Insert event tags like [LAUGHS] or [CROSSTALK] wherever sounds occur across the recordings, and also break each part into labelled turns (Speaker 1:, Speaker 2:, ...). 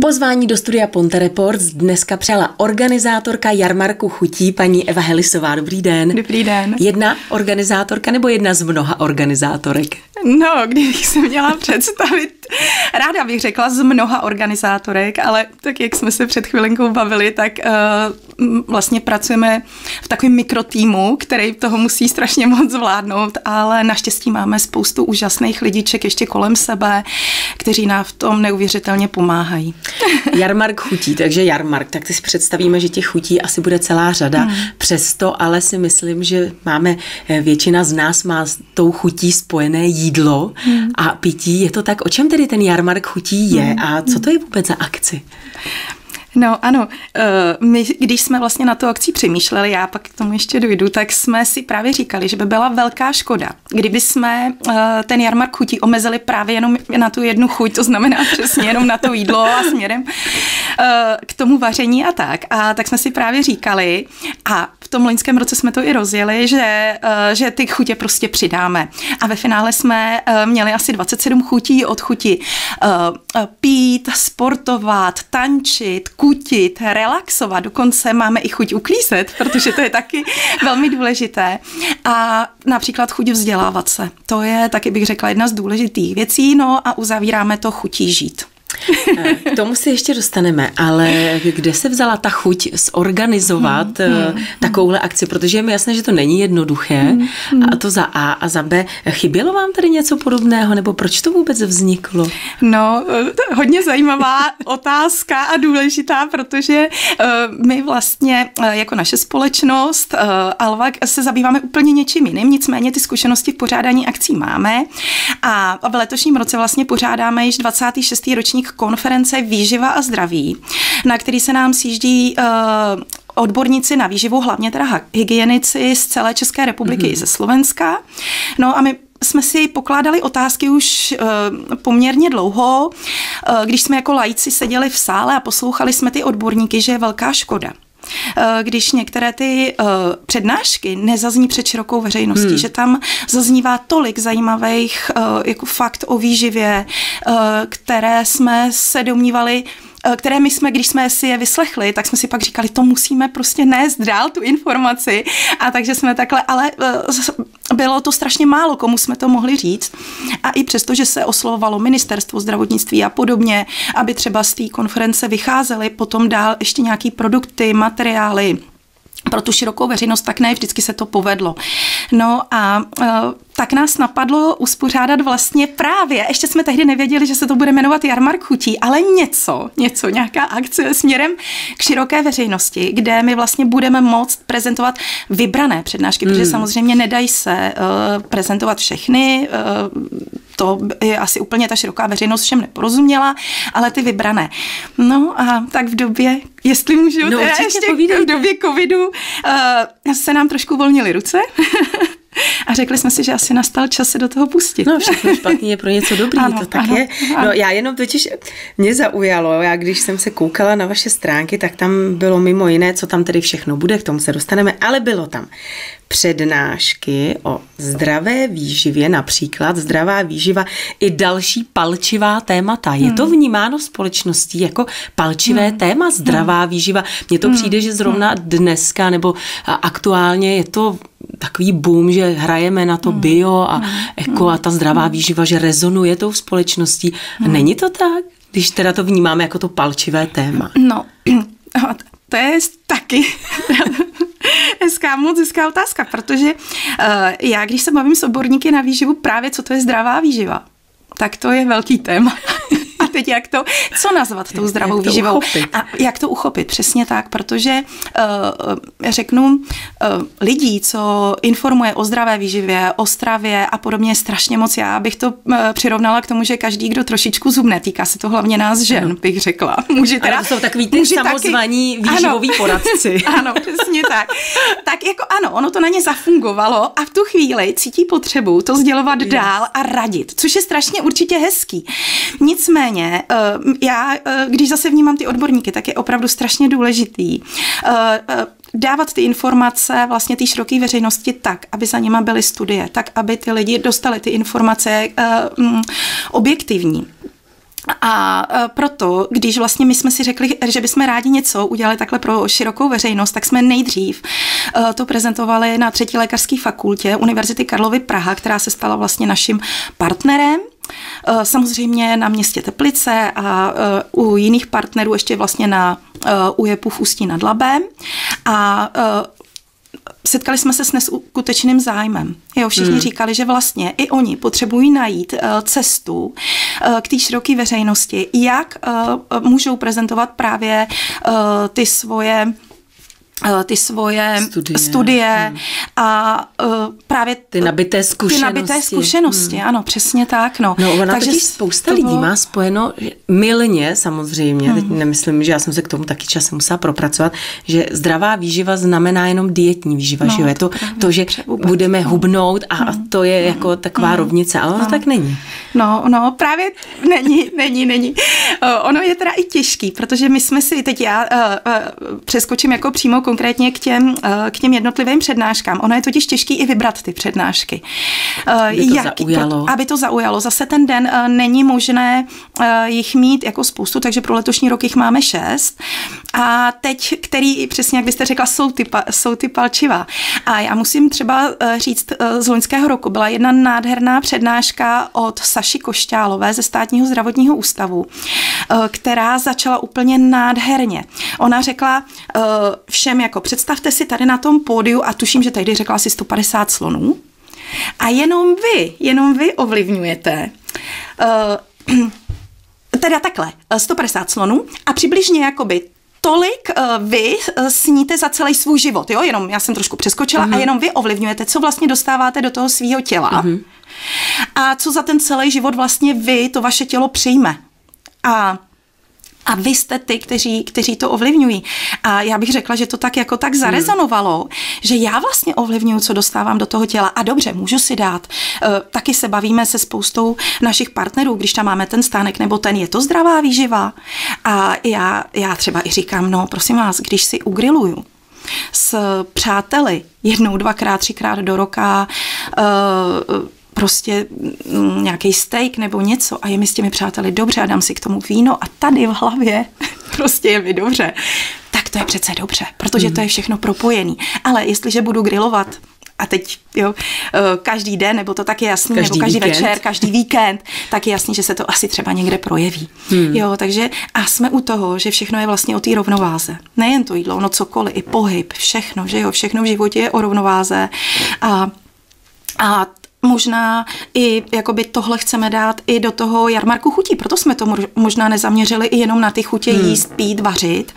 Speaker 1: Pozvání do studia Ponte Reports dneska přijala organizátorka jarmarku chutí paní Eva Helisová. Dobrý den.
Speaker 2: Dobrý den.
Speaker 1: Jedna organizátorka nebo jedna z mnoha organizátorek?
Speaker 2: No, kdybych se měla představit, [LAUGHS] ráda bych řekla z mnoha organizátorek, ale tak jak jsme se před chvilinkou bavili, tak uh, vlastně pracujeme v takovém mikrotýmu, který toho musí strašně moc zvládnout, ale naštěstí máme spoustu úžasných lidiček ještě kolem sebe, kteří nám v tom neuvěřitelně pomáhají. [LAUGHS]
Speaker 1: Jarmark chutí, takže jarmark, tak si představíme, že těch chutí asi bude celá řada. Hmm. Přesto ale si myslím, že máme, eh, většina z nás má s tou chutí spojené jídlo hmm. a pití. Je to tak, o čem tedy ten jarmark chutí je hmm. a co to je vůbec za akci?
Speaker 2: No ano, eh, my když jsme vlastně na tu akci přemýšleli, já pak k tomu ještě dojdu, tak jsme si právě říkali, že by byla velká škoda, kdyby jsme eh, ten jarmark chutí omezili právě jenom na tu jednu chuť, to znamená [LAUGHS] přesně jenom na to jídlo a směrem eh, k tomu vaření a tak. A tak jsme si právě říkali, a tom loňském roce jsme to i rozjeli, že, že ty chutě prostě přidáme. A ve finále jsme měli asi 27 chutí od chuti pít, sportovat, tančit, kutit, relaxovat, dokonce máme i chuť uklízet, protože to je taky [LAUGHS] velmi důležité. A například chuť vzdělávat se. To je taky bych řekla jedna z důležitých věcí, no a uzavíráme to chutí žít.
Speaker 1: K tomu se ještě dostaneme, ale kde se vzala ta chuť zorganizovat hmm, hmm, takovouhle akci, protože je mi jasné, že to není jednoduché hmm, hmm. a to za A a za B. Chybělo vám tady něco podobného, nebo proč to vůbec vzniklo?
Speaker 2: No, hodně zajímavá [LAUGHS] otázka a důležitá, protože uh, my vlastně jako naše společnost uh, Alva se zabýváme úplně něčím jiným, nicméně ty zkušenosti v pořádání akcí máme a v letošním roce vlastně pořádáme již 26. ročník konference Výživa a zdraví, na který se nám sjíždí uh, odborníci na výživu, hlavně teda hygienici z celé České republiky mm-hmm. i ze Slovenska. No a my jsme si pokládali otázky už uh, poměrně dlouho, uh, když jsme jako lajci seděli v sále a poslouchali jsme ty odborníky, že je velká škoda když některé ty uh, přednášky nezazní před širokou veřejností, hmm. že tam zaznívá tolik zajímavých uh, jako fakt o výživě, které jsme se domnívali, Eh, které my jsme, když jsme si je vyslechli, tak jsme si pak říkali, to musíme prostě nést dál tu informaci. A takže jsme takhle, ale eh, bylo to strašně málo, komu jsme to mohli říct. A i přesto, že se oslovovalo ministerstvo zdravotnictví a podobně, aby třeba z té konference vycházely potom dál ještě nějaký produkty, materiály, pro tu širokou veřejnost, tak ne vždycky se to povedlo. No a uh, tak nás napadlo uspořádat vlastně právě, ještě jsme tehdy nevěděli, že se to bude jmenovat Jarmark chutí, ale něco, něco, nějaká akce směrem k široké veřejnosti, kde my vlastně budeme moct prezentovat vybrané přednášky, hmm. protože samozřejmě nedají se uh, prezentovat všechny, uh, to je asi úplně ta široká veřejnost všem neporozuměla, ale ty vybrané. No a tak v době, jestli můžu,
Speaker 1: no, teda ještě
Speaker 2: v době covidu uh, se nám trošku volnily ruce. [LAUGHS] A řekli jsme si, že asi nastal čas se do toho pustit.
Speaker 1: No, všechno špatný je pro něco dobrý, ano, to tak ano, je. Ano. No, já jenom totiž mě zaujalo, já když jsem se koukala na vaše stránky, tak tam bylo mimo jiné, co tam tedy všechno bude, k tomu se dostaneme, ale bylo tam přednášky o zdravé výživě, například zdravá výživa i další palčivá témata. Je to hmm. vnímáno společností jako palčivé hmm. téma zdravá hmm. výživa? Mně to hmm. přijde, že zrovna hmm. dneska nebo aktuálně je to takový boom, že hrajeme na to hmm. bio a hmm. eko a ta zdravá výživa, že rezonuje tou společností. Hmm. Není to tak? Když teda to vnímáme jako to palčivé téma.
Speaker 2: No, [CLEARS THROAT] to je taky hezká, moc hezká otázka, protože uh, já, když se bavím s odborníky na výživu, právě co to je zdravá výživa, tak to je velký téma teď jak to, co nazvat tou zdravou jak výživou uchopit. a jak to uchopit, přesně tak, protože uh, řeknu, uh, lidí, co informuje o zdravé výživě, o stravě a podobně strašně moc, já bych to uh, přirovnala k tomu, že každý, kdo trošičku zubne, týká se to hlavně nás žen, ano. bych řekla. [LAUGHS]
Speaker 1: Může teda, ano, to jsou takový ty samozvaní taky, výživoví ano, poradci. [LAUGHS]
Speaker 2: ano, přesně tak. Tak jako ano, ono to na ně zafungovalo a v tu chvíli cítí potřebu to sdělovat yes. dál a radit, což je strašně určitě hezký. Nicméně mě, eh, já, eh, když zase vnímám ty odborníky, tak je opravdu strašně důležitý eh, dávat ty informace vlastně té široké veřejnosti tak, aby za nima byly studie, tak, aby ty lidi dostali ty informace mm, objektivní. A proto, když vlastně my jsme si řekli, že bychom rádi něco udělali takhle pro širokou veřejnost, tak jsme nejdřív to prezentovali na třetí lékařské fakultě Univerzity Karlovy Praha, která se stala vlastně naším partnerem Samozřejmě na městě Teplice a u jiných partnerů ještě vlastně na UJEPu v Ústí nad Labem. A setkali jsme se s neskutečným zájmem. Jo, všichni hmm. říkali, že vlastně i oni potřebují najít cestu k té široké veřejnosti, jak můžou prezentovat právě ty svoje Eh, ty svoje studie, studie hmm. a uh, právě
Speaker 1: ty nabité zkušenosti.
Speaker 2: Ty nabité zkušenosti, hmm. ano, přesně tak. No,
Speaker 1: no ona Takže spousta lidí bylo... má spojeno milně samozřejmě, hmm. teď nemyslím, že já jsem se k tomu taky časem musela propracovat, že zdravá výživa znamená jenom dietní výživa, no, že je to, to, to že vůbec. budeme no. hubnout a hmm. to je jako hmm. taková hmm. rovnice, ale ono no. tak není.
Speaker 2: No, no, právě není, není, není. Uh, ono je teda i těžký, protože my jsme si, teď já uh, uh, přeskočím jako přímo konkrétně k těm, eh, k těm jednotlivým přednáškám. Ono je totiž těžký i vybrat ty přednášky.
Speaker 1: Eh, aby to Jak, zaujalo.
Speaker 2: Aby to zaujalo. Zase ten den eh, není možné jich mít jako spoustu, takže pro letošní rok jich máme šest. A teď, který, přesně jak byste řekla, jsou ty, jsou ty palčiva. A já musím třeba říct, z loňského roku byla jedna nádherná přednáška od Saši Košťálové ze státního zdravotního ústavu, která začala úplně nádherně. Ona řekla všem jako představte si tady na tom pódiu a tuším, že tady řekla asi 150 slonů a jenom vy, jenom vy ovlivňujete [CLEARS THROAT] teda takhle, 150 eh, slonů a přibližně jakoby tolik uh, vy uh, sníte za celý svůj život, jo, jenom já jsem trošku přeskočila uh-huh. a jenom vy ovlivňujete, co vlastně dostáváte do toho svého těla uh-huh. a co za ten celý život vlastně vy, to vaše tělo přijme. A a vy jste ty, kteří, kteří to ovlivňují. A já bych řekla, že to tak jako tak zarezonovalo, hmm. že já vlastně ovlivňuji, co dostávám do toho těla. A dobře, můžu si dát. Uh, taky se bavíme se spoustou našich partnerů, když tam máme ten stánek nebo ten, je to zdravá výživa. A já, já třeba i říkám, no prosím vás, když si ugriluju, s přáteli jednou, dvakrát, třikrát do roka, uh, prostě mm, nějaký steak nebo něco a je mi s těmi přáteli dobře a dám si k tomu víno a tady v hlavě [LAUGHS] prostě je mi dobře, tak to je přece dobře, protože to je všechno propojený. Ale jestliže budu grilovat a teď jo, eh, každý den, nebo to tak je jasný, každý nebo každý víkend. večer, každý víkend, tak je jasný, že se to asi třeba někde projeví. Hmm. Jo, takže a jsme u toho, že všechno je vlastně o té rovnováze. Nejen to jídlo, no cokoliv, i pohyb, všechno, že jo, všechno v životě je o rovnováze a a možná i jakoby tohle chceme dát i do toho jarmarku chutí. Proto jsme to možná nezaměřili i jenom na ty chutě hmm. jíst, pít, vařit,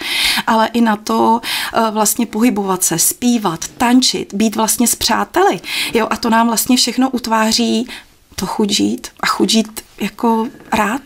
Speaker 2: ale i na to uh, vlastně pohybovat se, zpívat, tančit, být vlastně s přáteli. Jo, a to nám vlastně všechno utváří to chudžít a chudžít jako rád.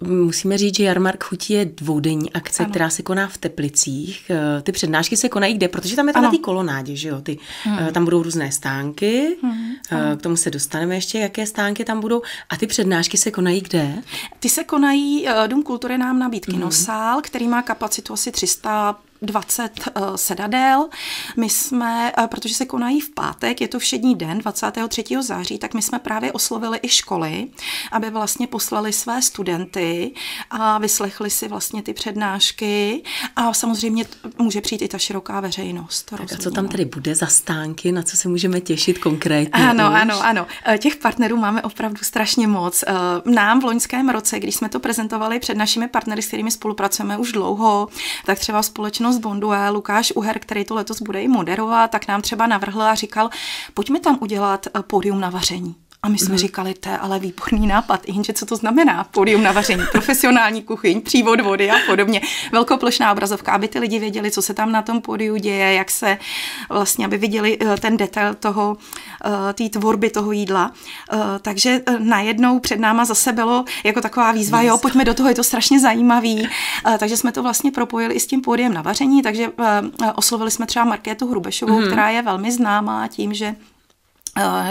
Speaker 1: Musíme říct, že Jarmark chutí je dvoudenní akce, ano. která se koná v Teplicích. Eh, ty přednášky se konají kde? Protože tam je to na té kolonádě, že jo? Ty, hmm. Eh, tam budou různé stánky, hmm. k tomu se dostaneme ještě, jaké stánky tam budou. A ty přednášky se konají kde?
Speaker 2: Ty se konají, Dům kultury nám nabídky hmm. Nosál, který má kapacitu asi 300 20 uh, eh, sedadel. My jsme, uh, protože se konají v pátek, je to všední den, 23. září, tak my jsme právě oslovili i školy, aby vlastně poslali své studenty a vyslechli si vlastně ty přednášky a samozřejmě může přijít i ta široká veřejnost.
Speaker 1: Tak a co tam tedy bude za stánky, na co se můžeme těšit konkrétně?
Speaker 2: Ano, už? ano, ano. Eh, těch partnerů máme opravdu strašně moc. Nám v loňském roce, když jsme to prezentovali před našimi partnery, s kterými spolupracujeme už dlouho, tak třeba společnost společnost Bondue, Lukáš Uher, který to letos bude i moderovat, tak nám třeba navrhl a říkal, pojďme tam udělat eh, pódium na vaření. A my jsme mm. říkali, to je ale výborný nápad. Jenže co to znamená? Pódium na vaření, [LAUGHS] profesionální kuchyň, přívod vody a podobně. Velkoplošná obrazovka, aby ty lidi věděli, co se tam na tom pódiu děje, jak se vlastně, aby viděli eh, ten detail toho, eh, té tvorby toho jídla. Eh, takže najednou před náma zase bylo jako taková výzva, jo, pojďme do toho, je to strašně zajímavý. Takže jsme to vlastně propojili i s tím pódiem na vaření, takže oslovili jsme třeba Markétu Hrubešovou, mm. která je velmi známá tím, že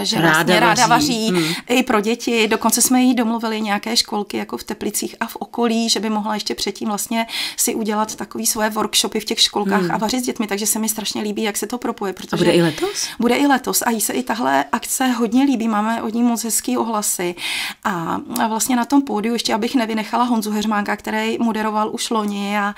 Speaker 2: že ráda vlastně ráda vaří, vaří hmm. i pro děti. Dokonce jsme jí domluvili nějaké školky jako v Teplicích a v okolí, že by mohla ještě předtím vlastně si udělat takový svoje workshopy v těch školkách hmm. a vařit s dětmi, takže se mi strašně líbí, jak se to propuje. Protože
Speaker 1: a bude i letos?
Speaker 2: Bude i letos a jí se i tahle akce hodně líbí, máme od ní moc hezký ohlasy a vlastně na tom pódiu, ještě abych nevynechala Honzu Heřmánka, který moderoval už loni a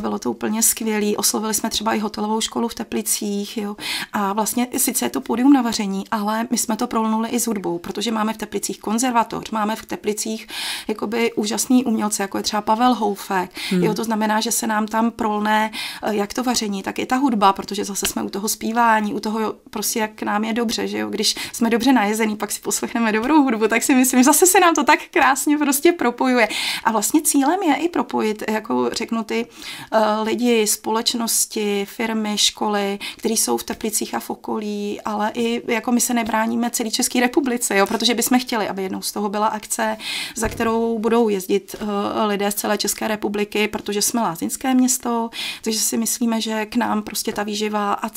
Speaker 2: bylo to úplně skvělý. Oslovili jsme třeba i hotelovou školu v Teplicích jo. a vlastně sice je to pódium na vaření, ale my jsme to prolnuli i s hudbou, protože máme v Teplicích konzervatoř, máme v Teplicích jakoby úžasný umělce, jako je třeba Pavel Houfek. Hmm. Jo, to znamená, že se nám tam prolne eh, jak to vaření, tak i ta hudba, protože zase jsme u toho zpívání, u toho prostě jak nám je dobře, že jo, když jsme dobře najezení, pak si poslechneme dobrou hudbu, tak si myslím, že zase se nám to tak krásně prostě propojuje. A vlastně cílem je i propojit, jako řeknu ty uh, lidi, společnosti, firmy, školy, které jsou v Teplicích a v okolí, ale i jako my se nebráníme celé České republice, jo, protože bychom chtěli, aby jednou z toho byla akce, za kterou budou jezdit uh, lidé z celé České republiky, protože jsme lázeňské město, takže si myslíme, že k nám prostě ta výživa a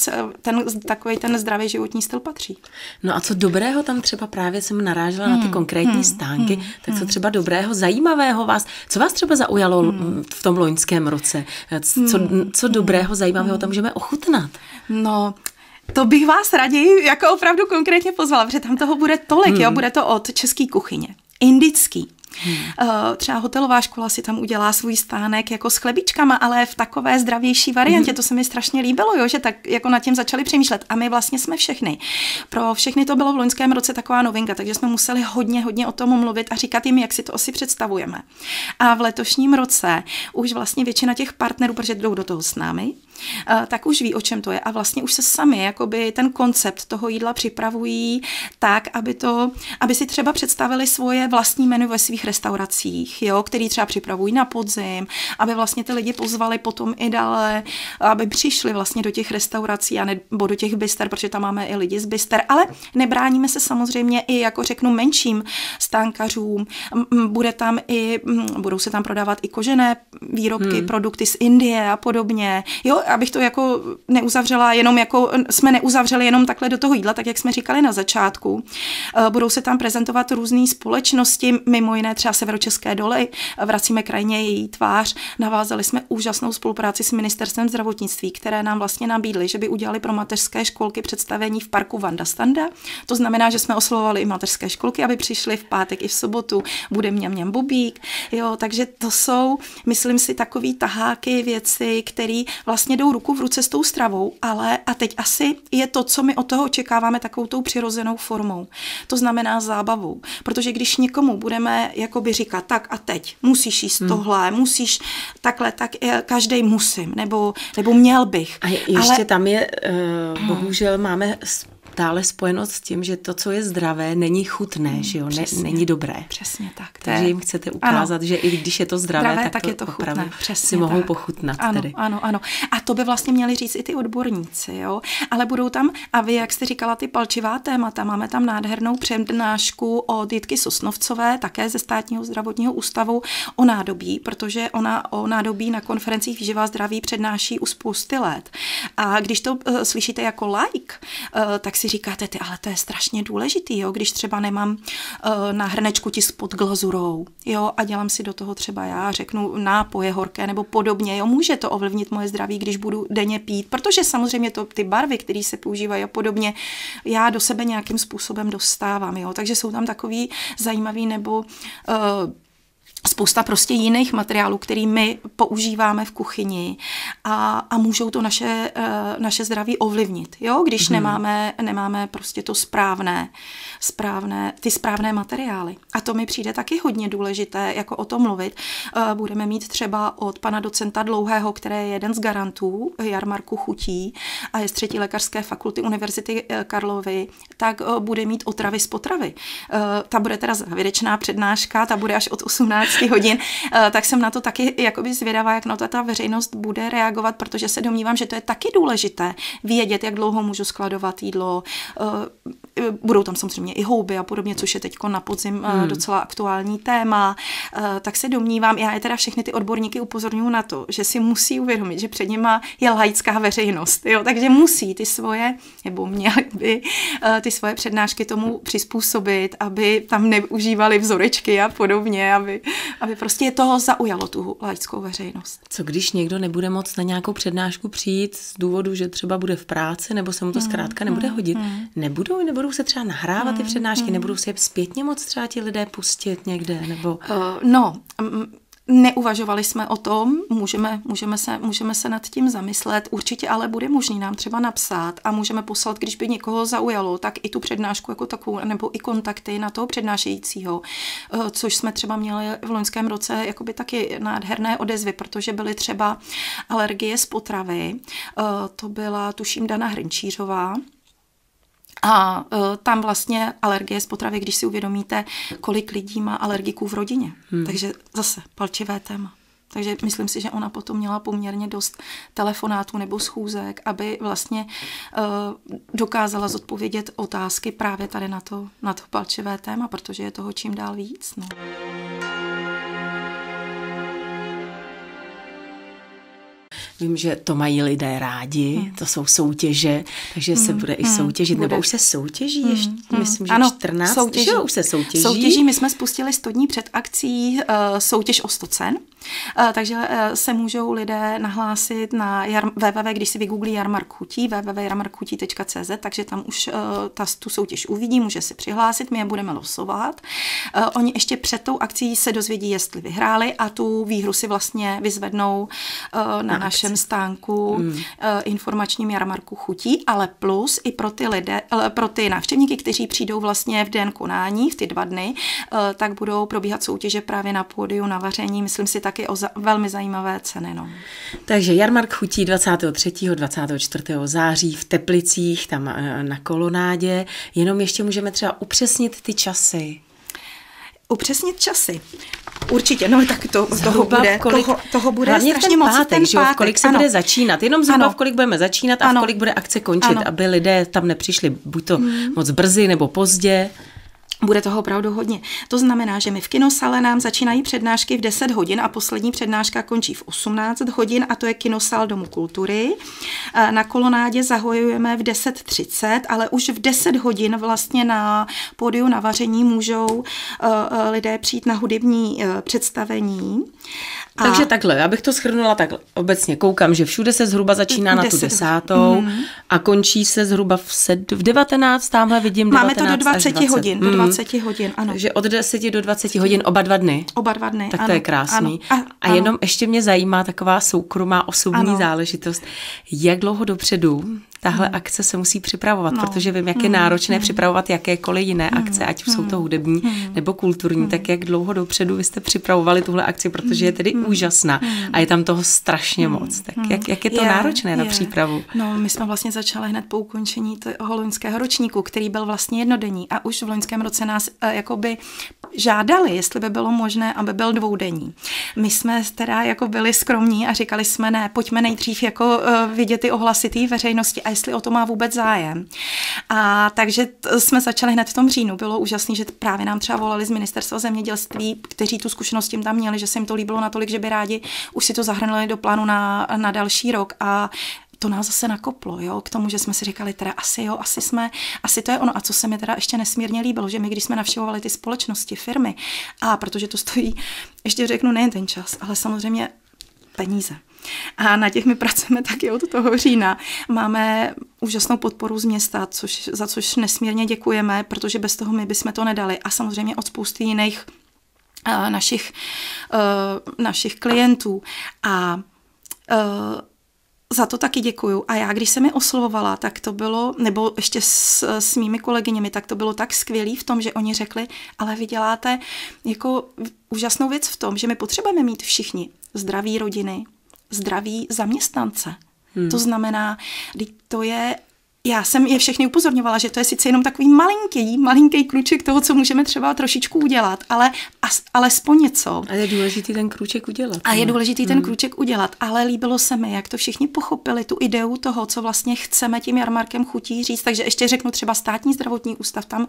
Speaker 2: ten, takový ten zdravý životní styl patří.
Speaker 1: No a co dobrého tam třeba právě jsem narážela hmm, na ty hmm, konkrétní hmm, stánky, hmm, tak co hmm. třeba dobrého, zajímavého vás, co vás třeba zaujalo hmm. v tom loňském roce? Co, hmm. co dobrého, zajímavého hmm. tam můžeme ochutnat?
Speaker 2: No, to bych vás raději jako opravdu konkrétně pozvala, protože tam toho bude tolik, hmm. jo, bude to od české kuchyně, indický, Hmm. Eh, třeba hotelová škola si tam udělá svůj stánek jako s chlebičkama, ale v takové zdravější variantě. Hmm. To se mi strašně líbilo, jo, že tak jako nad tím začali přemýšlet. A my vlastně jsme všechny. Pro všechny to bylo v loňském roce taková novinka, takže jsme museli hodně, hodně o tom mluvit a říkat jim, jak si to asi představujeme. A v letošním roce už vlastně většina těch partnerů, protože jdou do toho s námi, tak už ví, o čem to je. A vlastně už se sami jakoby ten koncept toho jídla připravují tak, aby, to, aby si třeba představili svoje vlastní menu ve svých restauracích, jo, který třeba připravují na podzim, aby vlastně ty lidi pozvali potom i dále, aby přišli vlastně do těch restaurací a nebo do těch byster, protože tam máme i lidi z byster, ale nebráníme se samozřejmě i, jako řeknu, menším stánkařům. Bude tam i, budou se tam prodávat i kožené výrobky, hmm. produkty z Indie a podobně. Jo, abych to jako neuzavřela jenom jako, jsme neuzavřeli jenom takhle do toho jídla, tak jak jsme říkali na začátku. Eh, budou se tam prezentovat různé společnosti, mimo jiné třeba Severočeské doly, vracíme krajině její tvář. Navázali jsme úžasnou spolupráci s ministerstvem zdravotnictví, které nám vlastně nabídly, že by udělali pro mateřské školky představení v parku Vanda Standa. To znamená, že jsme oslovovali i mateřské školky, aby přišly v pátek i v sobotu. Bude mňam mňam bubík. Jo, takže to jsou, myslím si, takový taháky, věci, které vlastně jdou ruku v ruce s tou stravou, ale a teď asi je to, co my od toho očekáváme takovou tou přirozenou formou. To znamená zábavou. Protože když někomu budeme jakoby říkat, tak a teď musíš jíst hmm. tohle, musíš takhle, tak každý musím, nebo, nebo měl bych.
Speaker 1: A je, ještě ale... tam je, uh, bohužel máme stále spojeno s tím, že to, co je zdravé, není chutné, hmm, že jo, ne, není dobré.
Speaker 2: Přesně tak.
Speaker 1: Takže jim chcete ukázat, ano. že i když je to zdravé, zdravé tak, tak to je to chutné. Přesně si mohou tak. pochutnat.
Speaker 2: Ano,
Speaker 1: tedy.
Speaker 2: ano, ano. A to by vlastně měli říct i ty odborníci, jo. Ale budou tam, a vy, jak jste říkala, ty palčivá témata, máme tam nádhernou přednášku od Jitky Sosnovcové, také ze státního zdravotního ústavu o nádobí, protože ona o nádobí na konferencích výživa zdraví přednáší u spousty let. A když to uh, slyšíte jako like, uh, tak si říkáte, ty, ale to je strašně důležitý, jo, když třeba nemám uh, na hrnečku tisk pod glazurou, jo, a dělám si do toho třeba já, řeknu nápoje horké nebo podobně, jo, může to ovlivnit moje zdraví, když budu denně pít, protože samozřejmě to ty barvy, které se používají a podobně, já do sebe nějakým způsobem dostávám, jo, takže jsou tam takový zajímavý nebo uh, spousta prostě jiných materiálů, který my používáme v kuchyni a, a můžou to naše, uh, naše zdraví ovlivnit, jo, když hmm. nemáme, nemáme prostě to správné, správné, ty správné materiály. A to mi přijde taky hodně důležité, jako o tom mluvit. Uh, budeme mít třeba od pana docenta Dlouhého, který je jeden z garantů jarmarku chutí a je z třetí lékařské fakulty Univerzity eh, Karlovy, tak bude mít otravy z potravy. Ta bude teda závěrečná přednáška, ta bude až od 18 hodin, eh, tak jsem na to taky jakoby zvědavá, jak na to ta veřejnost bude reagovat, protože se domnívám, že to je taky důležité vědět, jak dlouho můžu skladovat jídlo, eh, budou tam samozřejmě i houby a podobně, což je teď na podzim hmm. docela aktuální téma, tak se domnívám, já je teda všechny ty odborníky upozorňuji na to, že si musí uvědomit, že před nima je laická veřejnost, jo, takže musí ty svoje, nebo měli by ty svoje přednášky tomu přizpůsobit, aby tam neužívali vzorečky a podobně, aby, aby prostě toho zaujalo tu laickou veřejnost.
Speaker 1: Co když někdo nebude moc na nějakou přednášku přijít z důvodu, že třeba bude v práci, nebo se mu to hmm, zkrátka nebude hmm, hodit? Hmm. Nebudou, nebudou se třeba nahrávat ty přednášky, nebudou se je zpětně moc třeba ti lidé pustit někde, nebo...
Speaker 2: Uh, no, Neuvažovali jsme o tom, můžeme, můžeme, se, můžeme se nad tím zamyslet, určitě ale bude možný nám třeba napsat a můžeme poslat, když by někoho zaujalo, tak i tu přednášku jako takovou, nebo i kontakty na toho přednášejícího, eh, což jsme třeba měli v loňském roce jakoby taky nádherné odezvy, protože byly třeba alergie z potravy, eh, to byla tuším Dana Hrnčířová, a uh, tam vlastně alergie z potravy, když si uvědomíte, kolik lidí má alergiků v rodině. Hmm. Takže zase palčivé téma. Takže myslím si, že ona potom měla poměrně dost telefonátů nebo schůzek, aby vlastně uh, dokázala zodpovědět otázky právě tady na to, na to palčivé téma, protože je toho čím dál víc. No.
Speaker 1: Vím, že to mají lidé rádi, hmm. to jsou soutěže, takže hmm. se bude i hmm. soutěžit, bude. nebo už se soutěží hmm. ještě, hmm. myslím, že ano, 14, soutěží. že už se soutěží.
Speaker 2: Soutěží, my jsme spustili 100 dní před akcí uh, soutěž o 100 cen, uh, takže uh, se můžou lidé nahlásit na jar, www, když si vygooglí jarmark chutí, www.jarmarkhutí.cz, takže tam už uh, ta, tu soutěž uvidí, může se přihlásit, my je budeme losovat. Uh, oni ještě před tou akcí se dozvědí, jestli vyhráli a tu výhru si vlastně vyzvednou uh, na, na našem našem stánku mm. informačním jarmarku chutí, ale plus i pro ty, lidé, eh, pro ty návštěvníky, kteří přijdou vlastně v den konání, v ty dva dny, eh, tak budou probíhat soutěže právě na pódiu, na vaření, myslím si taky o za, velmi zajímavé ceny. No.
Speaker 1: Takže jarmark chutí 23. 24. září v Teplicích, tam na kolonádě. Jenom ještě můžeme třeba upřesnit ty časy.
Speaker 2: Upřesnit časy. Určitě, no tak to, toho bude, kolik, toho, toho bude hlavně strašně ten pátek, moc. Ten
Speaker 1: že
Speaker 2: pátek,
Speaker 1: kolik se ano. bude začínat, jenom zhruba ano. v kolik budeme začínat a ano. v kolik bude akce končit, ano. aby lidé tam nepřišli buď to hmm. moc brzy nebo pozdě.
Speaker 2: Bude toho opravdu hodně. To znamená, že my v kinosale nám začínají přednášky v 10 hodin a poslední přednáška končí v 18 hodin a to je kinosal Domu kultury. Na kolonádě zahojujeme v 10.30, ale už v 10 hodin vlastně na pódiu na vaření můžou eh, eh, lidé přijít na hudební eh, představení.
Speaker 1: A... Takže takhle, já bych to schrnula takhle. Obecně koukám, že všude se zhruba začíná na tu desátou mm. a končí se zhruba v, sed, v 19, tamhle vidím
Speaker 2: Máme to do 20, 20. hodin, mm. do 20 hodin, ano.
Speaker 1: Takže od 10 do 20 hodin oba dva dny.
Speaker 2: Oba dva dny,
Speaker 1: Tak ano, to je krásný. Ano, a, a jenom ano. ještě mě zajímá taková soukromá osobní ano. záležitost. Jak dlouho dopředu tahle hmm. akce se musí připravovat, no. protože vím, jak je hmm. náročné hmm. připravovat jakékoliv jiné hmm. akce, ať jsou to hudební hmm. nebo kulturní, hmm. tak jak dlouho dopředu vy jste připravovali tuhle akci, protože je tedy hmm. úžasná hmm. a je tam toho strašně hmm. moc. Tak jak, jak je to je, náročné je. na přípravu?
Speaker 2: No, my jsme vlastně začali hned po ukončení toho loňského ročníku, který byl vlastně jednodenní a už v loňském roce nás uh, jakoby žádali, jestli by bylo možné, aby byl dvoudenní. My jsme teda jako byli skromní a říkali jsme ne, pojďme nejdřív jako uh, vidět ty ohlasy té veřejnosti a jestli o to má vůbec zájem. A takže jsme začali hned v tom říjnu. Bylo úžasné, že právě nám třeba volali z ministerstva zemědělství, kteří tu zkušenost tím tam měli, že se jim to líbilo natolik, že by rádi už si to zahrnuli do plánu na, na další rok. A to nás zase nakoplo, jo, k tomu, že jsme si říkali, teda asi jo, asi jsme, asi to je ono. A co se mi teda ještě nesmírně líbilo, že my, když jsme navštěvovali ty společnosti, firmy, a protože to stojí, ještě řeknu, nejen ten čas, ale samozřejmě peníze. A na těch my pracujeme taky od toho října. Máme úžasnou podporu z města, což, za což nesmírně děkujeme, protože bez toho my bychom to nedali. A samozřejmě od spousty jiných uh, našich, uh, našich klientů. A uh, za to taky děkuju. A já, když jsem mi oslovovala, tak to bylo, nebo ještě s, s mými kolegyněmi, tak to bylo tak skvělý v tom, že oni řekli, ale vy děláte jako úžasnou věc v tom, že my potřebujeme mít všichni zdraví rodiny, zdraví zaměstnance. Hmm. To znamená, to je já jsem je všechny upozorňovala, že to je sice jenom takový malinký, malinký kluček toho, co můžeme třeba trošičku udělat, ale as, alespoň něco.
Speaker 1: A je důležitý ten kruček udělat.
Speaker 2: A je důležitý hmm. ten kruček udělat, ale líbilo se mi, jak to všichni pochopili, tu ideu toho, co vlastně chceme tím jarmarkem chutí říct. Takže ještě řeknu třeba státní zdravotní ústav tam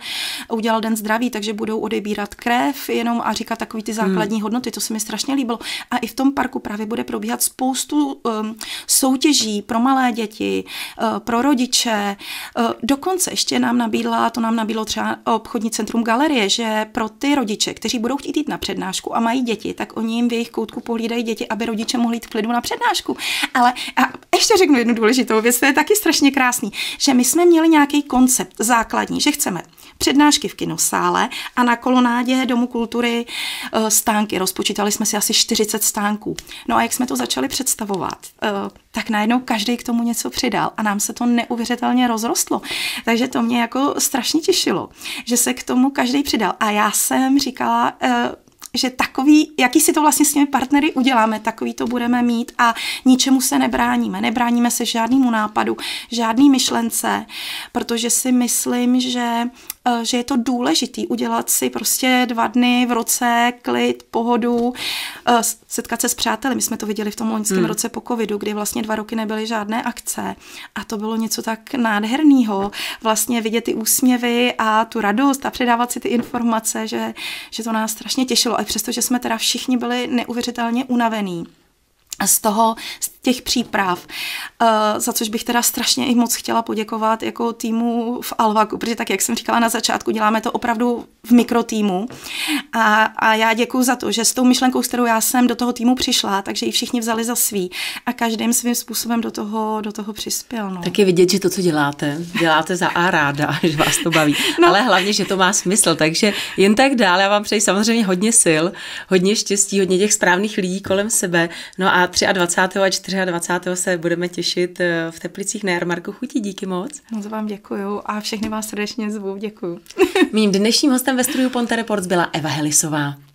Speaker 2: udělal den zdraví, takže budou odebírat krev jenom a říkat takový ty základní hmm. hodnoty, to se mi strašně líbilo. A i v tom parku právě bude probíhat spoustu um, soutěží pro malé děti, uh, pro rodiče, Eh, dokonce ještě nám nabídla, to nám nabídlo třeba obchodní centrum galerie, že pro ty rodiče, kteří budou chtít jít na přednášku a mají děti, tak oni jim v jejich koutku pohlídají děti, aby rodiče mohli jít v klidu na přednášku. Ale a ještě řeknu jednu důležitou věc, to je taky strašně krásný, že my jsme měli nějaký koncept základní, že chceme přednášky v kinosále a na kolonádě Domu kultury eh, stánky. Rozpočítali jsme si asi 40 stánků. No a jak jsme to začali představovat, eh, tak najednou každý k tomu něco přidal a nám se to neuvěřitelně rozrostlo. Takže to mě jako strašně těšilo, že se k tomu každý přidal. A já jsem říkala, eh, že takový, jaký si to vlastně s těmi partnery uděláme, takový to budeme mít a ničemu se nebráníme. Nebráníme se žádnému nápadu, žádný myšlence, protože si myslím, že Eh, že je to důležitý udělat si prostě dva dny v roce klid, pohodu, eh, setkat se s přáteli. My jsme to viděli v tom loňském hmm. roce po covidu, kdy vlastně dva roky nebyly žádné akce a to bylo něco tak nádherného. Vlastně vidět ty úsměvy a tu radost a předávat si ty informace, že, že to nás strašně těšilo. A přesto, že jsme teda všichni byli neuvěřitelně unavení z toho, z těch příprav, uh, za což bych teda strašně i moc chtěla poděkovat jako týmu v Alvaku, protože tak, jak jsem říkala na začátku, děláme to opravdu v mikrotýmu a, a já děkuji za to, že s tou myšlenkou, s kterou já jsem do toho týmu přišla, takže ji všichni vzali za svý a každým svým způsobem do toho, do toho přispěl. No.
Speaker 1: Tak je vidět, že to, co děláte, děláte za a ráda, [LAUGHS] že vás to baví, no. ale hlavně, že to má smysl, takže jen tak dál, já vám přeji samozřejmě hodně sil, hodně štěstí, hodně těch správných lidí kolem sebe, no a 23. a 24. se budeme těšit eh, v Teplicích na jarmarku chutí. Díky moc.
Speaker 2: Moc vám děkuju a všechny vás srdečně zvu. Děkuju.
Speaker 1: Mým dnešním hostem ve studiu Ponte Reports byla Eva Helisová.